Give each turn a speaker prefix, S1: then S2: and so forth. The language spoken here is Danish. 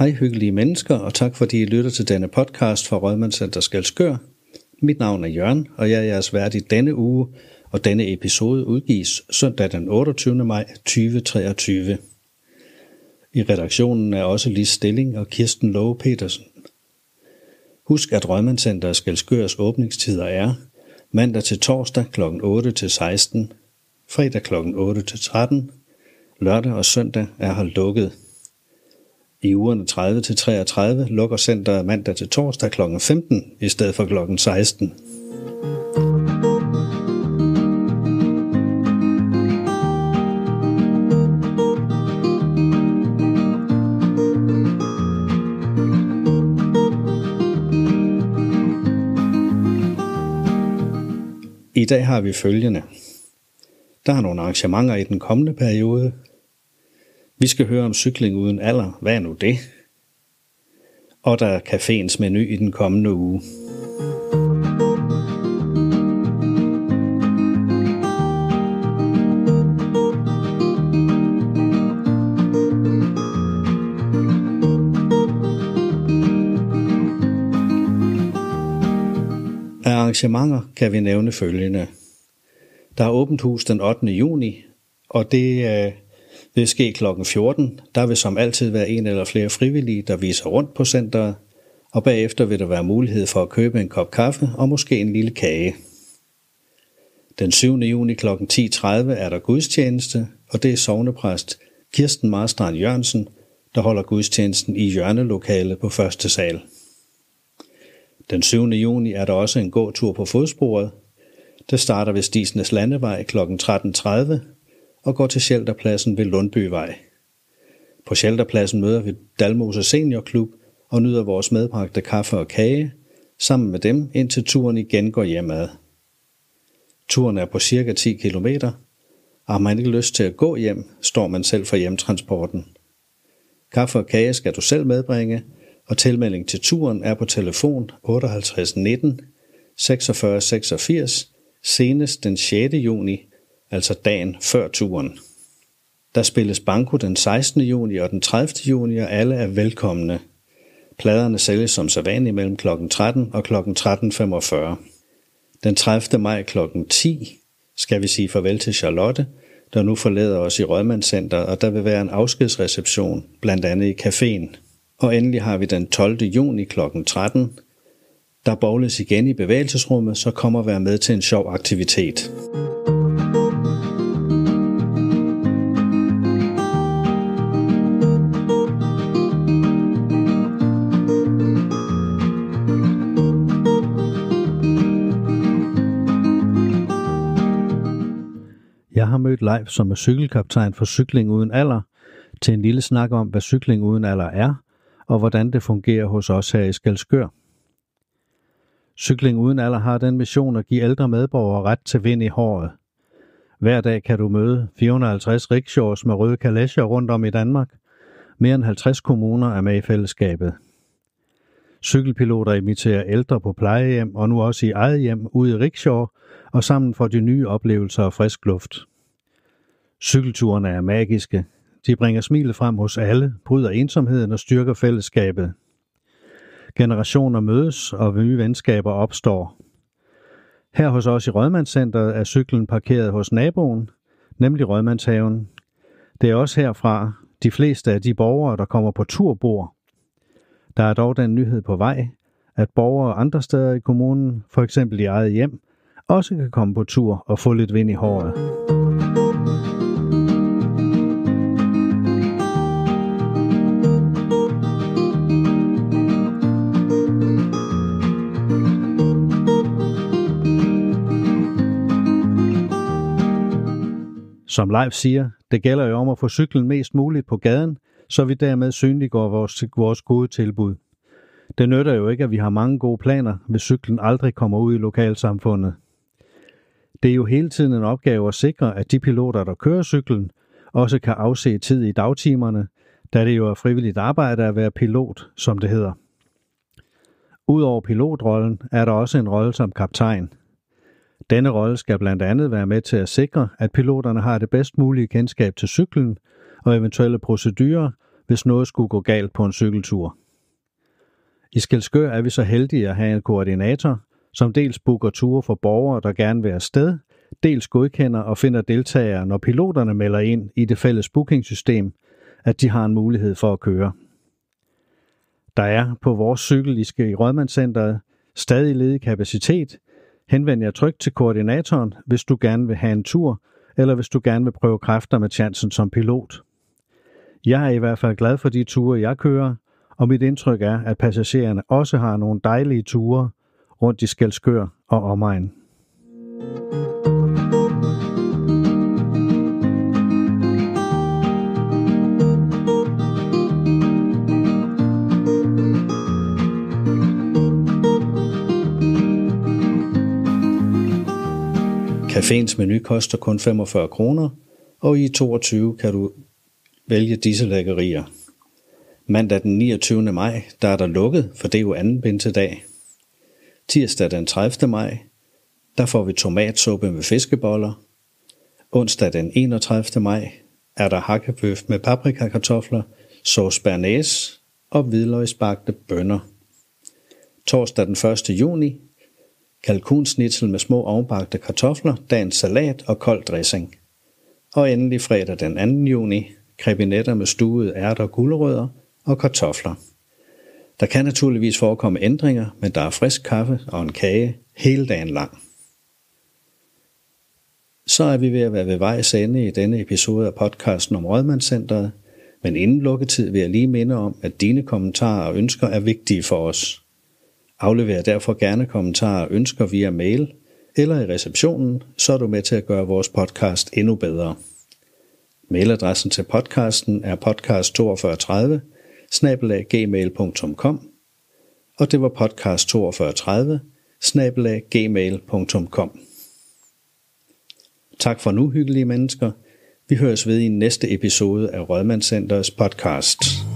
S1: Hej hyggelige mennesker, og tak fordi I lytter til denne podcast fra Rødmandscenter Skalskør. Mit navn er Jørgen, og jeg er jeres vært i denne uge, og denne episode udgives søndag den 28. maj 2023. I redaktionen er også Lis Stilling og Kirsten Lowe Petersen. Husk, at Rødmandscenter Skalskørs åbningstider er mandag til torsdag kl. 8 til 16, fredag kl. 8 til 13, lørdag og søndag er holdt lukket. I ugerne 30 til 33 lukker centret mandag til torsdag kl. 15 i stedet for kl. 16. I dag har vi følgende. Der er nogle arrangementer i den kommende periode, vi skal høre om cykling uden alder. Hvad er nu det? Og der er caféens menu i den kommende uge. Af arrangementer kan vi nævne følgende. Der er åbent hus den 8. juni, og det det sker kl. 14. Der vil som altid være en eller flere frivillige, der viser rundt på centret, og bagefter vil der være mulighed for at købe en kop kaffe og måske en lille kage. Den 7. juni kl. 10.30 er der gudstjeneste, og det er sovnepræst Kirsten Marstrand Jørgensen, der holder gudstjenesten i hjørnelokalet på første sal. Den 7. juni er der også en gåtur på fodsporet. Det starter ved Stisnes Landevej kl. 13.30 og går til shelterpladsen ved Lundbyvej. På shelterpladsen møder vi Dalmose Seniorklub og nyder vores medbragte kaffe og kage, sammen med dem indtil turen igen går hjemad. Turen er på cirka 10 km, og har man ikke lyst til at gå hjem, står man selv for hjemtransporten. Kaffe og kage skal du selv medbringe, og tilmelding til turen er på telefon 58 19 46 86 senest den 6. juni altså dagen før turen. Der spilles banko den 16. juni og den 30. juni, og alle er velkomne. Pladerne sælges som sædvanligt mellem kl. 13 og kl. 13.45. Den 30. maj kl. 10 skal vi sige farvel til Charlotte, der nu forlader os i Rødmandscenter, og der vil være en afskedsreception, blandt andet i caféen. Og endelig har vi den 12. juni kl. 13. Der bowles igen i bevægelsesrummet, så kommer være med til en sjov aktivitet. Jeg har mødt Leif, som er cykelkaptajn for Cykling Uden Alder, til en lille snak om, hvad cykling uden alder er, og hvordan det fungerer hos os her i Skalskør. Cykling Uden Alder har den mission at give ældre medborgere ret til vind i håret. Hver dag kan du møde 450 rickshaws med røde kalesjer rundt om i Danmark. Mere end 50 kommuner er med i fællesskabet. Cykelpiloter imiterer ældre på plejehjem og nu også i eget hjem ude i rickshaw, og sammen får de nye oplevelser og frisk luft. Cykelturene er magiske. De bringer smilet frem hos alle, bryder ensomheden og styrker fællesskabet. Generationer mødes, og nye venskaber opstår. Her hos os i Rødmandscenteret er cyklen parkeret hos naboen, nemlig Rødmandshaven. Det er også herfra de fleste af de borgere, der kommer på tur, bor. Der er dog den nyhed på vej, at borgere andre steder i kommunen, for eksempel i eget hjem, også kan komme på tur og få lidt vind i håret. Som Leif siger, det gælder jo om at få cyklen mest muligt på gaden, så vi dermed synliggør vores, vores gode tilbud. Det nytter jo ikke, at vi har mange gode planer, hvis cyklen aldrig kommer ud i lokalsamfundet. Det er jo hele tiden en opgave at sikre, at de piloter, der kører cyklen, også kan afse tid i dagtimerne, da det jo er frivilligt arbejde at være pilot, som det hedder. Udover pilotrollen er der også en rolle som kaptajn. Denne rolle skal blandt andet være med til at sikre, at piloterne har det bedst mulige kendskab til cyklen, og eventuelle procedurer, hvis noget skulle gå galt på en cykeltur. I Skelskør er vi så heldige at have en koordinator, som dels booker ture for borgere, der gerne vil afsted, dels godkender og finder deltagere, når piloterne melder ind i det fælles bookingsystem, at de har en mulighed for at køre. Der er på vores cykeliske i Rødmandscenteret stadig ledig kapacitet. Henvend jer trygt til koordinatoren, hvis du gerne vil have en tur, eller hvis du gerne vil prøve kræfter med chancen som pilot. Jeg er i hvert fald glad for de ture, jeg kører, og mit indtryk er, at passagererne også har nogle dejlige ture rundt i Skelskør og omegn. Caféens menu koster kun 45 kroner, og i 22 kan du vælge disse lækkerier. Mandag den 29. maj, der er der lukket, for det er jo anden dag. Tirsdag den 30. maj, der får vi tomatsuppe med fiskeboller. Onsdag den 31. maj er der hakkebøf med paprikakartofler, sauce bernæs og hvidløgsbagte bønner. Torsdag den 1. juni, kalkunsnitzel med små ovnbagte kartofler, dagens salat og kold dressing. Og endelig fredag den 2. juni, krebinetter med stuede ærter og gulerødder og kartofler. Der kan naturligvis forekomme ændringer, men der er frisk kaffe og en kage hele dagen lang. Så er vi ved at være ved vej ende i denne episode af podcasten om Rådmandscenteret, men inden lukketid vil jeg lige minde om, at dine kommentarer og ønsker er vigtige for os. Aflever derfor gerne kommentarer og ønsker via mail eller i receptionen, så er du med til at gøre vores podcast endnu bedre. Mailadressen til podcasten er podcast4230 gmail.com og det var podcast 4230 gmail.com. Tak for nu, hyggelige mennesker. Vi høres ved i næste episode af Rødmandscenters podcast.